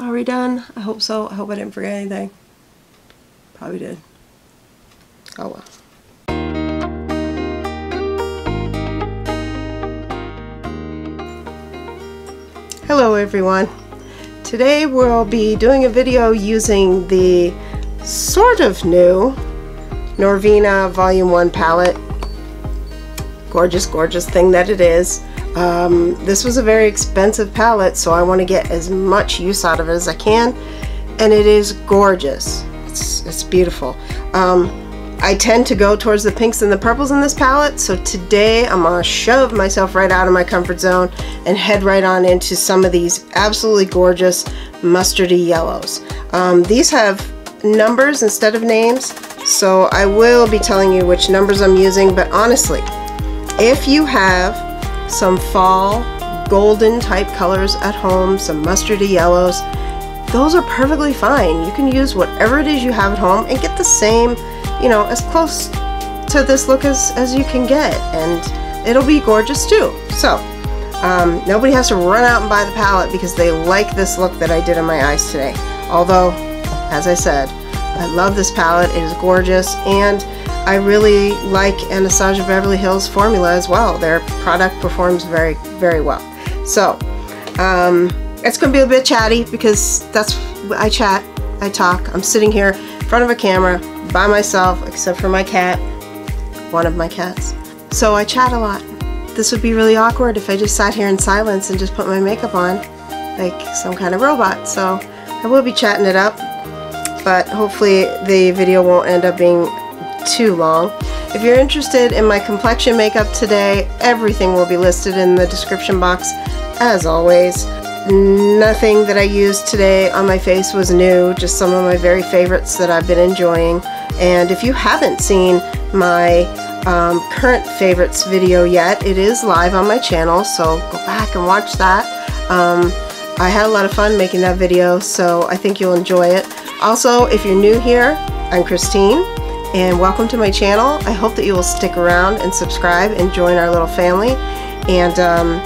Are we done? I hope so. I hope I didn't forget anything. Probably did. Oh well. Hello everyone. Today we'll be doing a video using the sort of new Norvina Volume 1 palette. Gorgeous, gorgeous thing that it is. Um, this was a very expensive palette, so I want to get as much use out of it as I can. And it is gorgeous. It's, it's beautiful. Um, I tend to go towards the pinks and the purples in this palette, so today I'm going to shove myself right out of my comfort zone and head right on into some of these absolutely gorgeous mustardy yellows. Um, these have numbers instead of names, so I will be telling you which numbers I'm using, but honestly, if you have some fall golden type colors at home, some mustardy yellows, those are perfectly fine. You can use whatever it is you have at home and get the same, you know, as close to this look as, as you can get. And it'll be gorgeous too. So, um, nobody has to run out and buy the palette because they like this look that I did on my eyes today. Although, as I said, I love this palette. It is gorgeous. And I really like Anastasia Beverly Hills formula as well. Their product performs very, very well. So, um, it's going to be a bit chatty because that's, I chat, I talk. I'm sitting here in front of a camera by myself, except for my cat, one of my cats. So I chat a lot. This would be really awkward if I just sat here in silence and just put my makeup on like some kind of robot. So I will be chatting it up, but hopefully the video won't end up being too long. If you're interested in my complexion makeup today, everything will be listed in the description box as always. Nothing that I used today on my face was new, just some of my very favorites that I've been enjoying. And if you haven't seen my um, current favorites video yet, it is live on my channel, so go back and watch that. Um, I had a lot of fun making that video, so I think you'll enjoy it. Also, if you're new here, I'm Kristine and welcome to my channel. I hope that you will stick around and subscribe and join our little family. And um,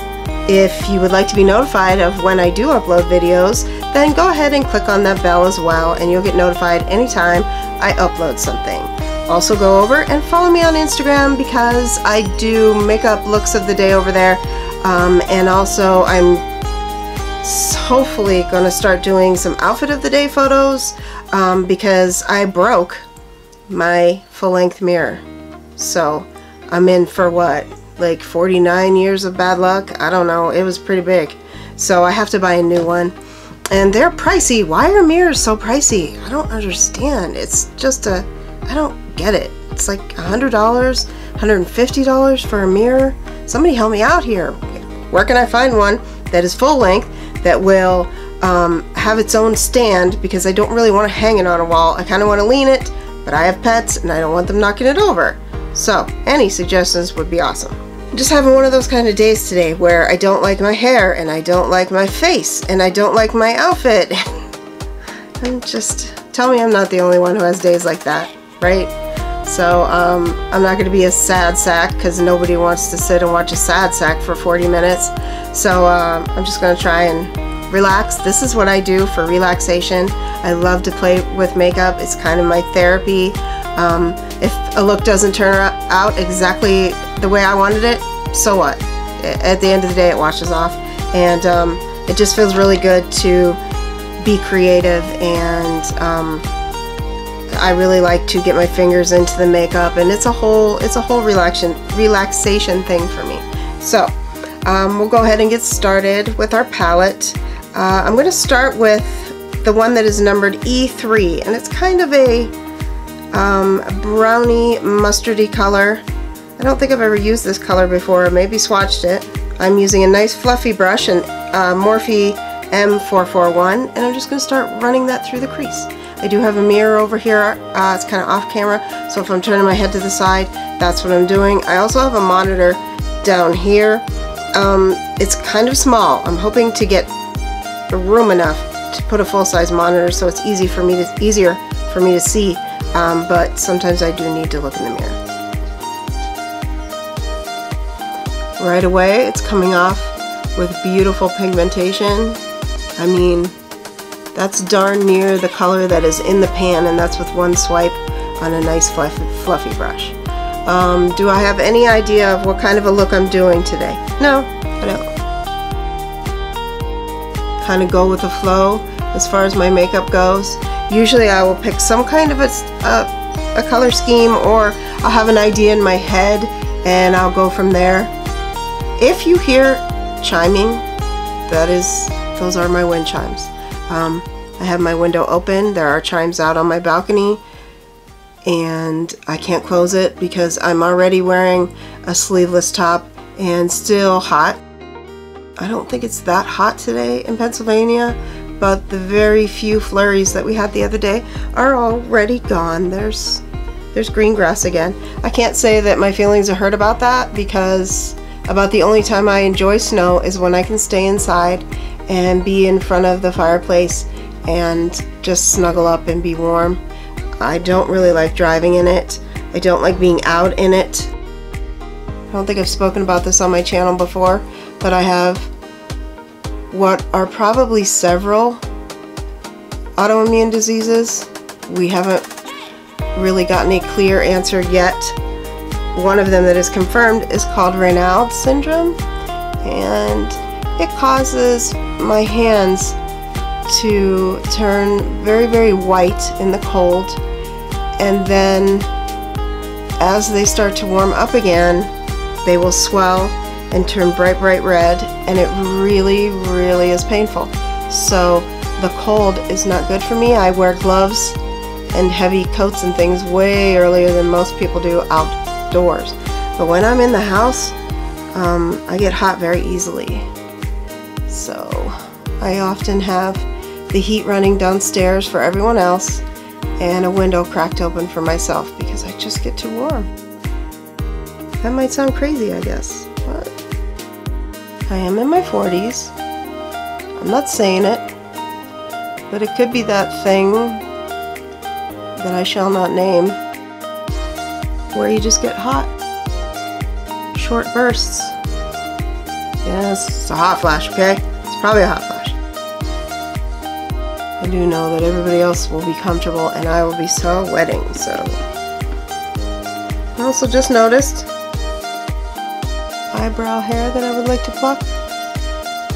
if you would like to be notified of when I do upload videos, then go ahead and click on that bell as well and you'll get notified anytime I upload something. Also go over and follow me on Instagram because I do makeup looks of the day over there. Um, and also I'm hopefully going to start doing some outfit of the day photos um, because I broke my full-length mirror. So I'm in for what? Like 49 years of bad luck? I don't know. It was pretty big. So I have to buy a new one. And they're pricey. Why are mirrors so pricey? I don't understand. It's just a... I don't get it. It's like $100, $150 for a mirror. Somebody help me out here. Where can I find one that is full length that will um, have its own stand because I don't really want to hang it on a wall. I kind of want to lean it but I have pets and I don't want them knocking it over. So, any suggestions would be awesome. I'm just having one of those kind of days today where I don't like my hair and I don't like my face and I don't like my outfit. and just tell me I'm not the only one who has days like that, right? So um, I'm not going to be a sad sack because nobody wants to sit and watch a sad sack for 40 minutes. So uh, I'm just going to try and relax. This is what I do for relaxation. I love to play with makeup. It's kind of my therapy. Um, if a look doesn't turn out exactly the way I wanted it, so what? At the end of the day, it washes off. And um, it just feels really good to be creative and um, I really like to get my fingers into the makeup and it's a whole it's a whole relaxation relaxation thing for me so um, we'll go ahead and get started with our palette uh, I'm going to start with the one that is numbered E3 and it's kind of a um, brownie mustardy color. I don't think I've ever used this color before, maybe swatched it. I'm using a nice fluffy brush and uh, Morphe M441 and I'm just going to start running that through the crease. I do have a mirror over here, uh, it's kind of off camera, so if I'm turning my head to the side, that's what I'm doing. I also have a monitor down here. Um, it's kind of small. I'm hoping to get room enough to put a full-size monitor so it's easy for me to easier for me to see um, but sometimes I do need to look in the mirror. Right away it's coming off with beautiful pigmentation. I mean That's darn near the color that is in the pan and that's with one swipe on a nice fluffy, fluffy brush. Um, do I have any idea of what kind of a look I'm doing today? No, Kind of go with the flow as far as my makeup goes. Usually I will pick some kind of a, a, a color scheme or I'll have an idea in my head and I'll go from there. If you hear chiming, that is, those are my wind chimes. Um, I have my window open. There are chimes out on my balcony and I can't close it because I'm already wearing a sleeveless top and still hot. I don't think it's that hot today in Pennsylvania, but the very few flurries that we had the other day are already gone. There's there's green grass again. I can't say that my feelings are hurt about that because about the only time I enjoy snow is when I can stay inside and be in front of the fireplace and just snuggle up and be warm. I don't really like driving in it. I don't like being out in it. I don't think I've spoken about this on my channel before, but I have what are probably several autoimmune diseases. We haven't really gotten a clear answer yet. One of them that is confirmed is called Raynaud's syndrome, and it causes my hands to turn very, very white in the cold. And then as they start to warm up again, they will swell and turn bright, bright red. And it really, really is painful. So the cold is not good for me. I wear gloves and heavy coats and things way earlier than most people do outdoors. But when I'm in the house, um, I get hot very easily. So I often have the heat running downstairs for everyone else, and a window cracked open for myself because I just get too warm. That might sound crazy, I guess, I am in my 40s. I'm not saying it, but it could be that thing that I shall not name where you just get hot. Short bursts. Yes, it's a hot flash, okay? It's probably a hot flash. I do know that everybody else will be comfortable and I will be so wetting, so. I also just noticed eyebrow hair that I would like to pluck.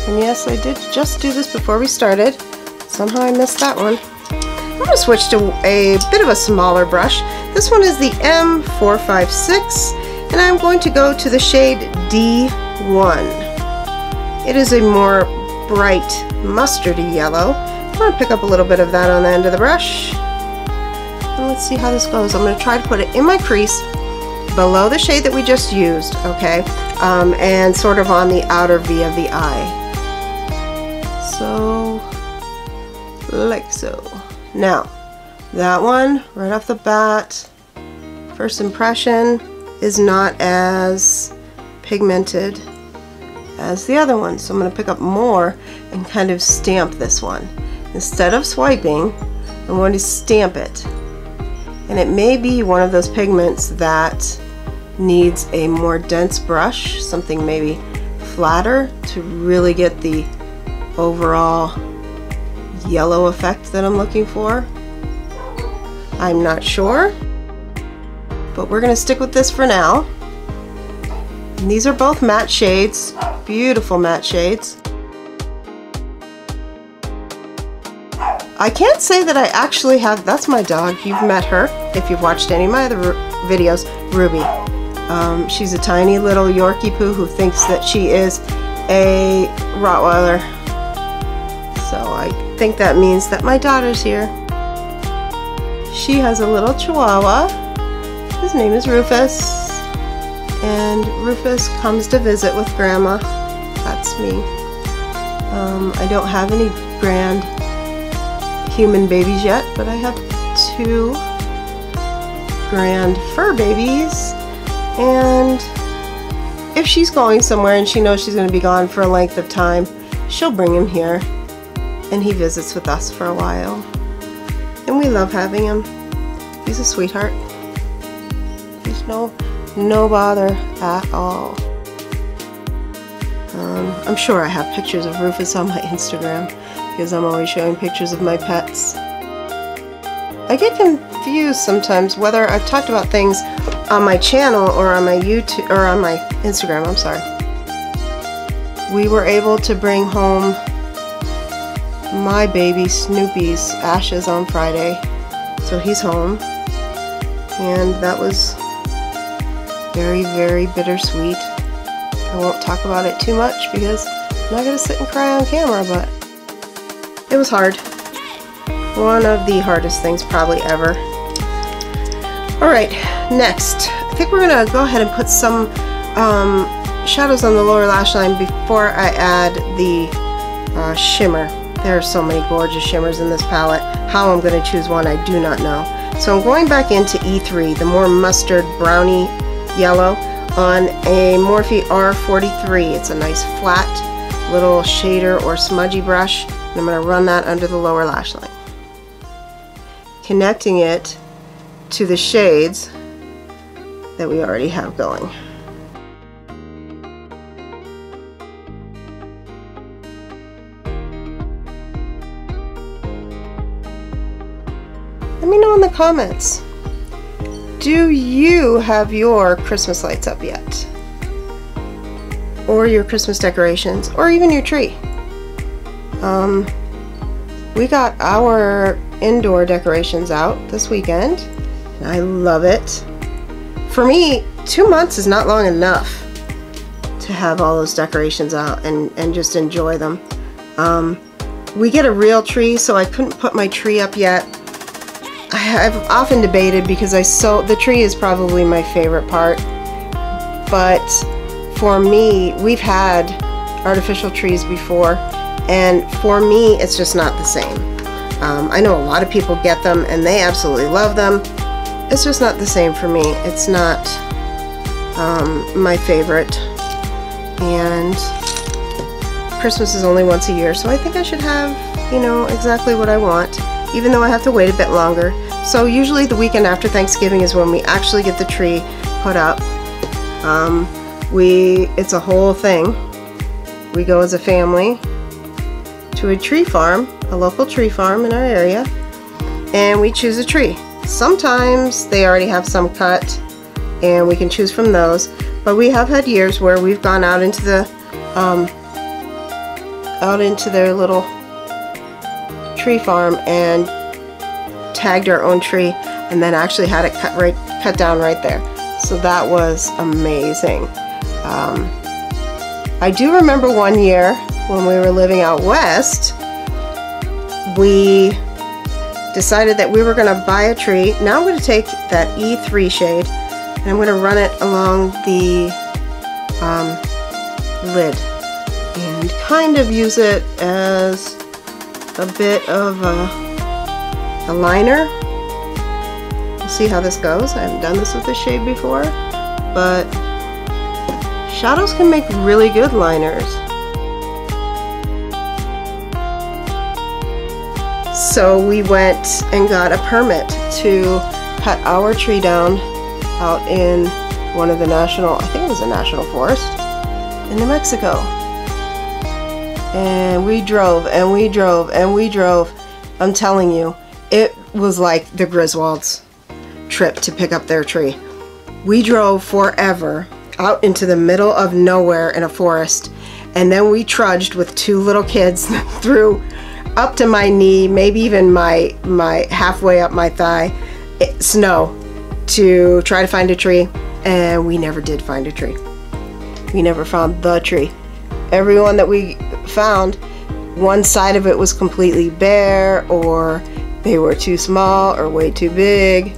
And yes, I did just do this before we started. Somehow I missed that one. I'm going to switch to a bit of a smaller brush. This one is the M456 and I'm going to go to the shade D1. It is a more bright mustardy yellow I'm going to pick up a little bit of that on the end of the brush. And let's see how this goes. I'm going to try to put it in my crease below the shade that we just used, okay? Um, and sort of on the outer V of the eye. So, like so. Now, that one, right off the bat, first impression is not as pigmented as the other one. So I'm going to pick up more and kind of stamp this one. Instead of swiping, I'm going to stamp it. And it may be one of those pigments that needs a more dense brush, something maybe flatter to really get the overall yellow effect that I'm looking for. I'm not sure, but we're going to stick with this for now. And these are both matte shades, beautiful matte shades. I can't say that I actually have, that's my dog, you've met her if you've watched any of my other videos, Ruby. Um, she's a tiny little Yorkie poo who thinks that she is a Rottweiler. So I think that means that my daughter's here. She has a little Chihuahua. His name is Rufus. And Rufus comes to visit with Grandma. That's me. Um, I don't have any grand human babies yet, but I have two grand fur babies. And if she's going somewhere and she knows she's going to be gone for a length of time, she'll bring him here. And he visits with us for a while. And we love having him. He's a sweetheart. He's no, no bother at all. Um, I'm sure I have pictures of Rufus on my Instagram because I'm always showing pictures of my pets. I get confused sometimes whether I've talked about things on my channel or on my YouTube or on my Instagram, I'm sorry. We were able to bring home my baby Snoopy's ashes on Friday. So he's home. And that was very, very bittersweet. I won't talk about it too much because I'm not going to sit and cry on camera, but it was hard. One of the hardest things probably ever. Alright, next. I think we're going to go ahead and put some um, shadows on the lower lash line before I add the uh, shimmer. There are so many gorgeous shimmers in this palette. How I'm going to choose one, I do not know. So I'm going back into E3, the more mustard brownie yellow, on a Morphe R43. It's a nice flat little shader or smudgy brush. I'm to run that under the lower lash line. Connecting it to the shades that we already have going. Let me know in the comments. Do you have your Christmas lights up yet? Or your Christmas decorations, or even your tree? Um, we got our indoor decorations out this weekend, I love it. For me, two months is not long enough to have all those decorations out and, and just enjoy them. Um, we get a real tree, so I couldn't put my tree up yet I've often debated because I so the tree is probably my favorite part but for me we've had artificial trees before and for me it's just not the same um, I know a lot of people get them and they absolutely love them it's just not the same for me it's not um, my favorite and Christmas is only once a year so I think I should have you know exactly what I want even though I have to wait a bit longer. So usually the weekend after Thanksgiving is when we actually get the tree put up. Um, we, it's a whole thing. We go as a family to a tree farm, a local tree farm in our area, and we choose a tree. Sometimes they already have some cut and we can choose from those, but we have had years where we've gone out into the um, out into their little tree farm and tagged our own tree and then actually had it cut right cut down right there. So that was amazing. Um, I do remember one year when we were living out west, we decided that we were going to buy a tree. Now I'm going to take that E3 shade and I'm going to run it along the um, lid and kind of use it as a bit of a, a liner. We'll see how this goes. I haven't done this with this shade before, but shadows can make really good liners. So we went and got a permit to cut our tree down out in one of the national, I think it was a national forest in New Mexico and we drove and we drove and we drove. I'm telling you, it was like the Griswolds trip to pick up their tree. We drove forever out into the middle of nowhere in a forest and then we trudged with two little kids through up to my knee, maybe even my my halfway up my thigh, it, snow to try to find a tree and we never did find a tree. We never found the tree. Everyone that we found, one side of it was completely bare or they were too small or way too big.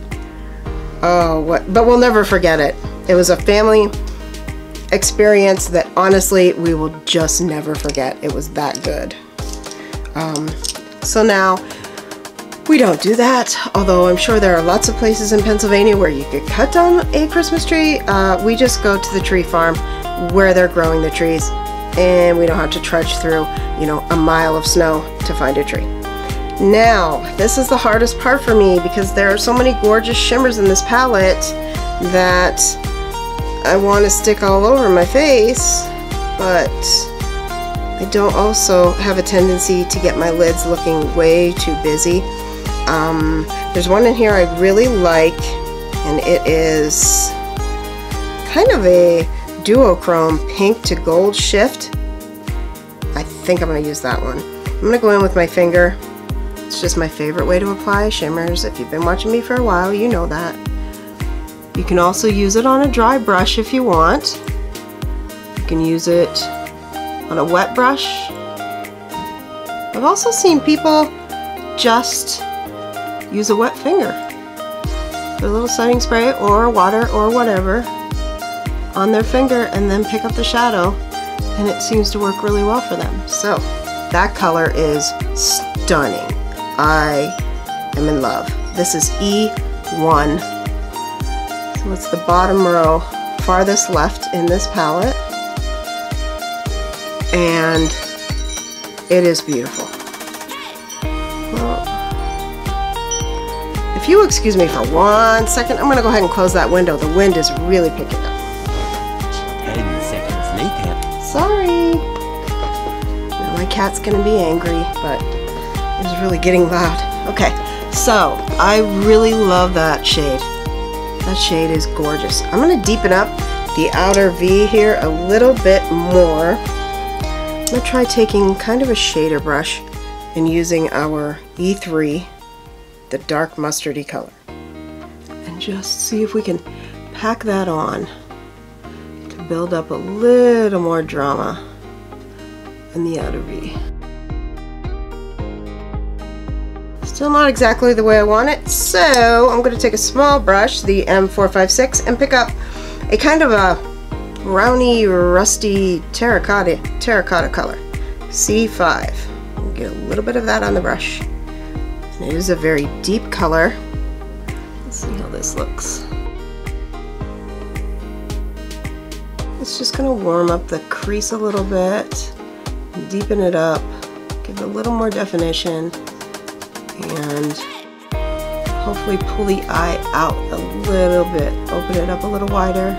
Oh, what? But we'll never forget it. It was a family experience that honestly we will just never forget. It was that good. Um, so now we don't do that, although I'm sure there are lots of places in Pennsylvania where you could cut down a Christmas tree. Uh, we just go to the tree farm where they're growing the trees and we don't have to trudge through, you know, a mile of snow to find a tree. Now, this is the hardest part for me because there are so many gorgeous shimmers in this palette that I want to stick all over my face, but I don't also have a tendency to get my lids looking way too busy. Um, there's one in here I really like and it is kind of a duochrome pink to gold shift. I think I'm going to use that one. I'm going to go in with my finger. It's just my favorite way to apply shimmers. If you've been watching me for a while, you know that. You can also use it on a dry brush if you want. You can use it on a wet brush. I've also seen people just use a wet finger. Put a little setting spray or water or whatever on their finger and then pick up the shadow and it seems to work really well for them. So that color is stunning. I am in love. This is E1. So it's the bottom row farthest left in this palette and it is beautiful. Well, if you excuse me for one second, I'm going to go ahead and close that window. The wind is really picking up. Ten seconds later. Sorry. Now my cat's going to be angry, but it's really getting loud. Okay, so I really love that shade. That shade is gorgeous. I'm going to deepen up the outer V here a little bit more. I'm going to try taking kind of a shader brush and using our E3, the dark mustardy color. And just see if we can pack that on to build up a little more drama in the outer V. Still not exactly the way I want it, so I'm going to take a small brush, the M456, and pick up a kind of a browny, rusty terracotta, terracotta color. C5. Get a little bit of that on the brush. And it is a very deep color. Let's see how this looks. It's just going to warm up the crease a little bit, deepen it up, give it a little more definition, and hopefully pull the eye out a little bit, open it up a little wider.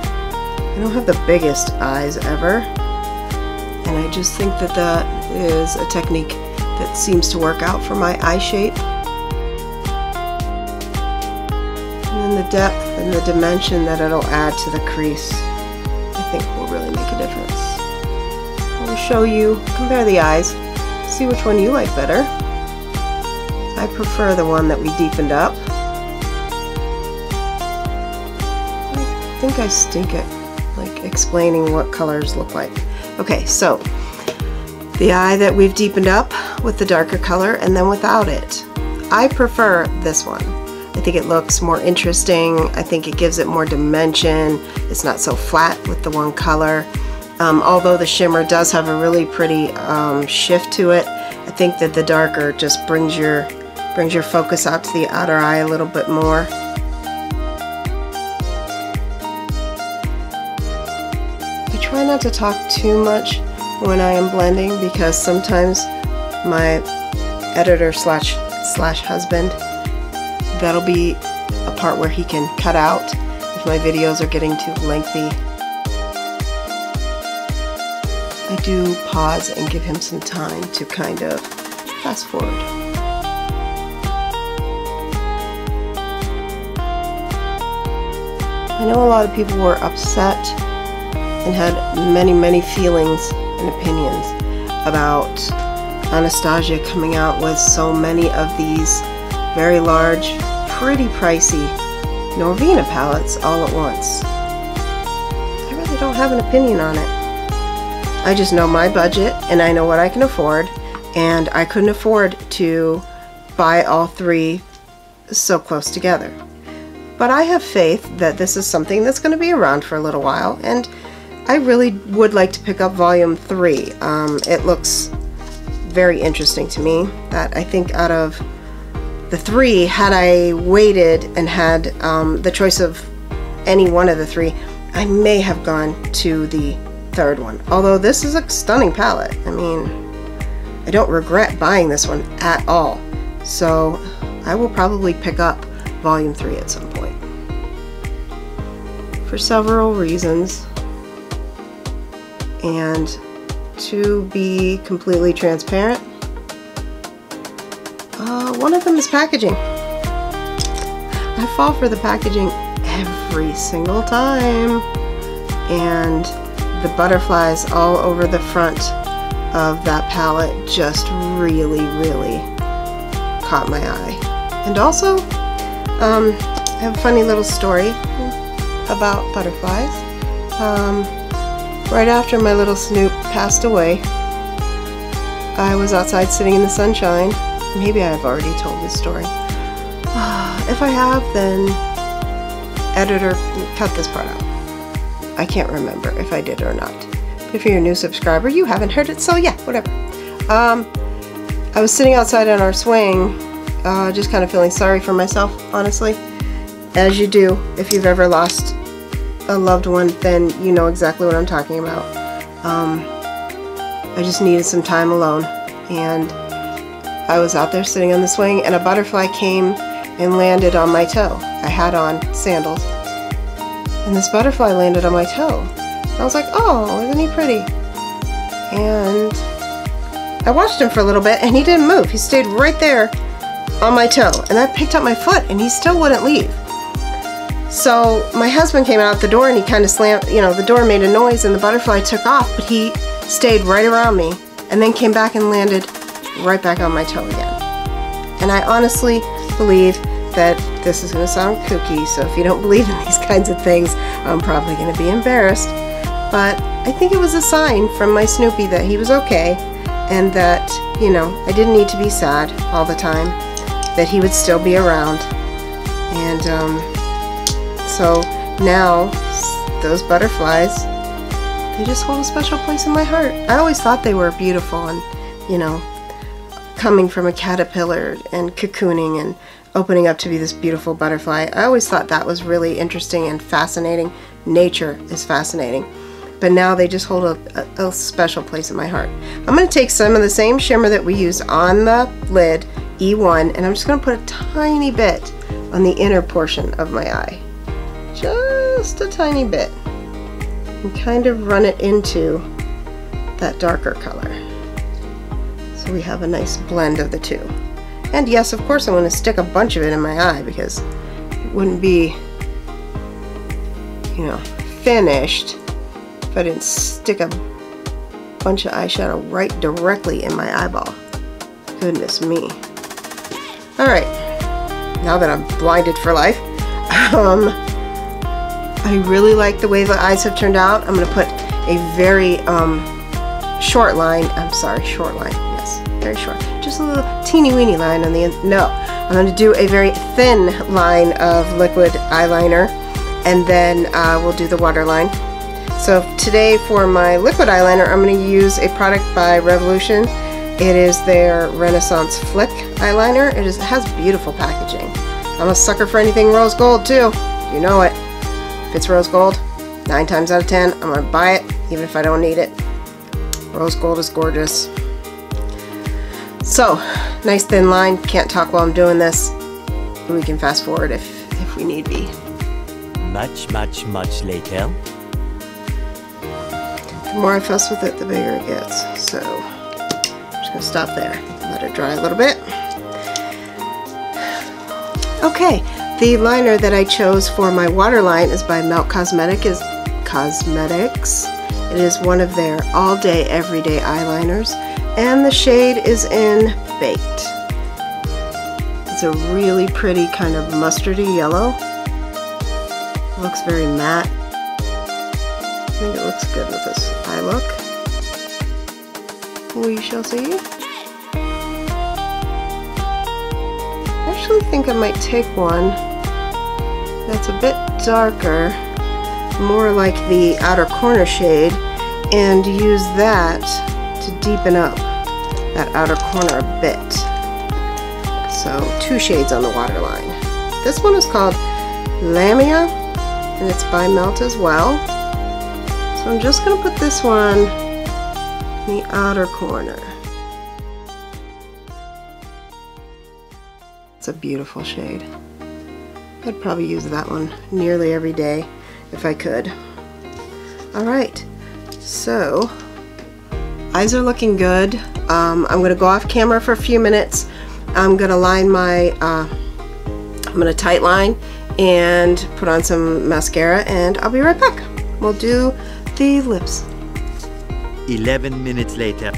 I don't have the biggest eyes ever, and I just think that that is a technique that seems to work out for my eye shape. And then the depth and the dimension that it'll add to the crease, I think will really make a difference. I will show you, compare the eyes, see which one you like better. I prefer the one that we deepened up. I think I stink it explaining what colors look like. Okay, so the eye that we've deepened up with the darker color and then without it. I prefer this one. I think it looks more interesting. I think it gives it more dimension. It's not so flat with the one color. Um, although the shimmer does have a really pretty um, shift to it, I think that the darker just brings your brings your focus out to the outer eye a little bit more. Not to talk too much when I am blending because sometimes my editor slash slash husband that'll be a part where he can cut out if my videos are getting too lengthy. I do pause and give him some time to kind of fast forward. I know a lot of people were upset and had many, many feelings and opinions about Anastasia coming out with so many of these very large, pretty pricey Norvina palettes all at once. I really don't have an opinion on it. I just know my budget and I know what I can afford and I couldn't afford to buy all three so close together. But I have faith that this is something that's going to be around for a little while and I really would like to pick up volume 3. Um, it looks very interesting to me. That I think out of the three, had I waited and had um, the choice of any one of the three, I may have gone to the third one. Although this is a stunning palette. I mean, I don't regret buying this one at all. So I will probably pick up volume 3 at some point. For several reasons and to be completely transparent. Uh, one of them is packaging. I fall for the packaging every single time. And the butterflies all over the front of that palette just really, really caught my eye. And also, um, I have a funny little story about butterflies. Um, right after my little Snoop passed away, I was outside sitting in the sunshine. Maybe I've already told this story. if I have, then editor, cut this part out. I can't remember if I did or not. If you're a new subscriber, you haven't heard it, so yeah, whatever. Um, I was sitting outside on our swing, uh, just kind of feeling sorry for myself, honestly. As you do if you've ever lost a loved one, then you know exactly what I'm talking about. Um, I just needed some time alone, and I was out there sitting on the swing, and a butterfly came and landed on my toe. I had on sandals, and this butterfly landed on my toe. I was like, oh, isn't he pretty? And I watched him for a little bit and he didn't move. He stayed right there on my toe. And I picked up my foot and he still wouldn't leave. So my husband came out the door and he kind of slammed, you know, the door made a noise and the butterfly took off, but he stayed right around me and then came back and landed right back on my toe again. And I honestly believe that this is going to sound kooky, so if you don't believe in these kinds of things, I'm probably going to be embarrassed. But I think it was a sign from my Snoopy that he was okay and that, you know, I didn't need to be sad all the time, that he would still be around. And um, so now those butterflies, they just hold a special place in my heart. I always thought they were beautiful and, you know, coming from a caterpillar and cocooning and opening up to be this beautiful butterfly. I always thought that was really interesting and fascinating. Nature is fascinating but now they just hold a, a, a special place in my heart. I'm going to take some of the same shimmer that we use on the lid, E1, and I'm just going to put a tiny bit on the inner portion of my eye. Just a tiny bit. And kind of run it into that darker color. So we have a nice blend of the two. And yes, of course I'm going to stick a bunch of it in my eye because it wouldn't be, you know, finished if I didn't stick a bunch of eyeshadow right directly in my eyeball. Goodness me. Alright, now that I'm blinded for life, um, I really like the way the eyes have turned out. I'm going to put a very um, short line, I'm sorry, short line, yes, very short. Just a little teeny weeny line on the end. No, I'm going to do a very thin line of liquid eyeliner and then uh, we'll do the waterline. So today for my liquid eyeliner, I'm going to use a product by Revolution. It is their Renaissance Flick eyeliner. It, is, it has beautiful packaging. I'm a sucker for anything rose gold too. You know it. If it's rose gold, 9 times out of 10, I'm going to buy it even if I don't need it. Rose gold is gorgeous. So, nice thin line. Can't talk while I'm doing this. We can fast forward if, if we need be. Much, much, much later. The more I fuss with it, the bigger it gets. So I'm just going to stop there. Let it dry a little bit. Okay, the liner that I chose for my waterline is by Melt Cosmetic is Cosmetics. It is one of their all-day, everyday eyeliners, and the shade is in Baked. It's a really pretty kind of mustardy yellow. Looks very matte I think it looks good with this eye look. We shall see. I actually think I might take one that's a bit darker, more like the outer corner shade, and use that to deepen up that outer corner a bit. So two shades on the waterline. This one is called Lamia, and it's by Melt as well. So I'm just going to put this one in the outer corner. It's a beautiful shade. I'd probably use that one nearly every day if I could. Alright, so eyes are looking good. Um, I'm going to go off camera for a few minutes. I'm going to line my, uh, I'm going to tight line and put on some mascara and I'll be right back. We'll do the lips. 11 minutes later.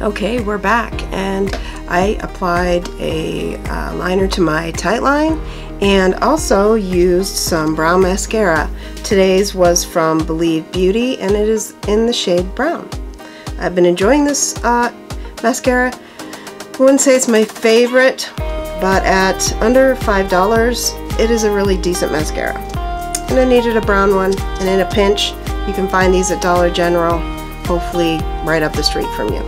Okay, we're back and I applied a uh, liner to my tight line and also used some brown mascara. Today's was from Believe Beauty and it is in the shade brown. I've been enjoying this uh, mascara. I wouldn't say it's my favorite, but at under $5, it is a really decent mascara. And I needed a brown one, and in a pinch, you can find these at Dollar General, hopefully right up the street from you.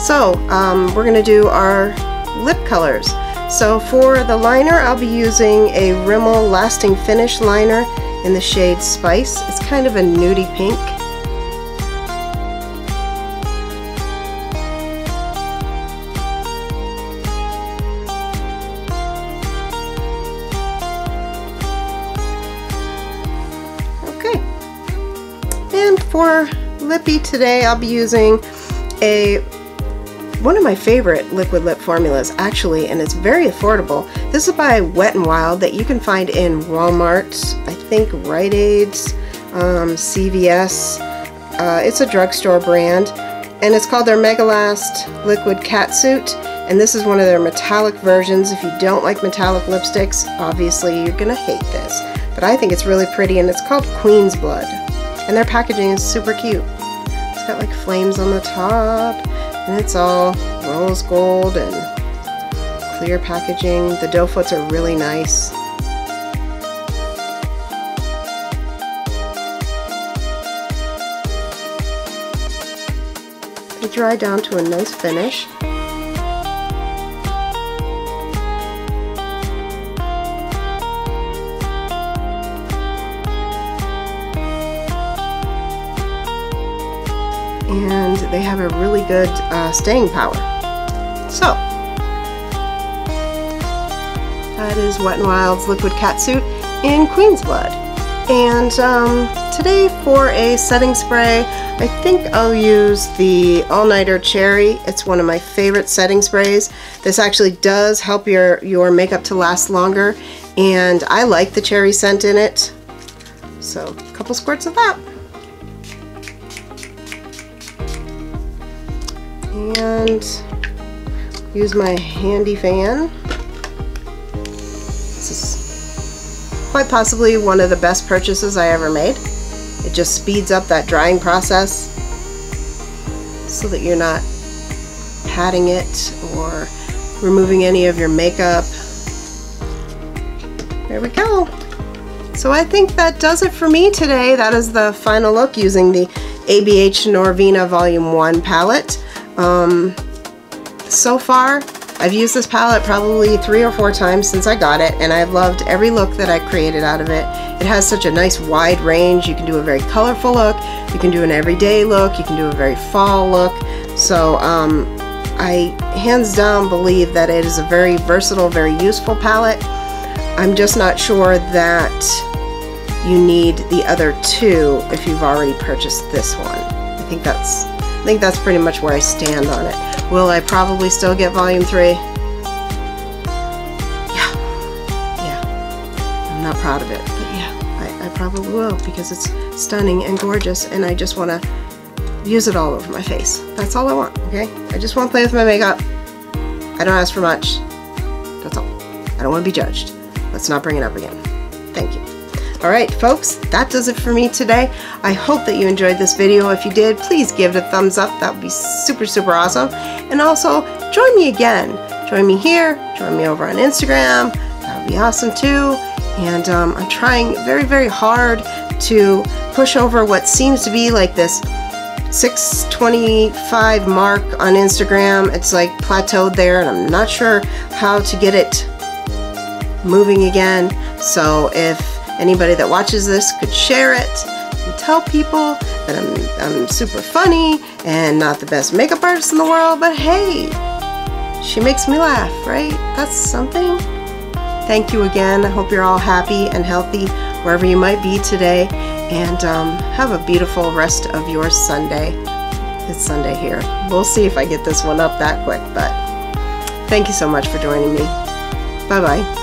So, um, we're going to do our lip colors. So for the liner, I'll be using a Rimmel Lasting Finish liner in the shade Spice. It's kind of a nudie pink. Okay. And for lippy today, I'll be using a one of my favorite liquid lip formulas actually and it's very affordable. This is by Wet n Wild that you can find in Walmart I think Rite Aids um, CVS uh, it's a drugstore brand and it's called their Megalast liquid catsuit and this is one of their metallic versions. If you don't like metallic lipsticks obviously you're gonna hate this but I think it's really pretty and it's called Queen's Blood and their packaging is super cute. It's got like flames on the top and it's all rose gold and clear packaging. The doe foots are really nice. They dry down to a nice finish. And they have a really good uh, staying power. So, that is Wet n Wild's Liquid Catsuit in Queen's Blood. And um, today for a setting spray, I think I'll use the All Nighter Cherry. It's one of my favorite setting sprays. This actually does help your, your makeup to last longer, and I like the cherry scent in it. So, a couple squirts of that. And use my handy fan. This is quite possibly one of the best purchases I ever made. It just speeds up that drying process so that you're not patting it or removing any of your makeup. There we go. So I think that does it for me today. That is the final look using the ABH Norvina Volume 1 palette. Um, so far, I've used this palette probably three or four times since I got it, and I've loved every look that I created out of it. It has such a nice wide range. You can do a very colorful look, you can do an everyday look, you can do a very fall look. So um, I hands down believe that it is a very versatile, very useful palette. I'm just not sure that you need the other two if you've already purchased this one. I think that's I think that's pretty much where I stand on it. Will I probably still get volume 3? Yeah. Yeah. I'm not proud of it, but yeah, I, I probably will because it's stunning and gorgeous and I just want to use it all over my face. That's all I want, okay? I just want to play with my makeup. I don't ask for much. That's all. I don't want to be judged. Let's not bring it up again. Thank you. Alright folks, that does it for me today. I hope that you enjoyed this video. If you did, please give it a thumbs up. That would be super, super awesome. And also, join me again. Join me here. Join me over on Instagram. That would be awesome too. And um, I'm trying very, very hard to push over what seems to be like this 625 mark on Instagram. It's like plateaued there and I'm not sure how to get it moving again. So if anybody that watches this could share it and tell people that I'm, I'm super funny and not the best makeup artist in the world, but hey, she makes me laugh, right? That's something. Thank you again. I hope you're all happy and healthy wherever you might be today and um, have a beautiful rest of your Sunday. It's Sunday here. We'll see if I get this one up that quick, but thank you so much for joining me. Bye bye.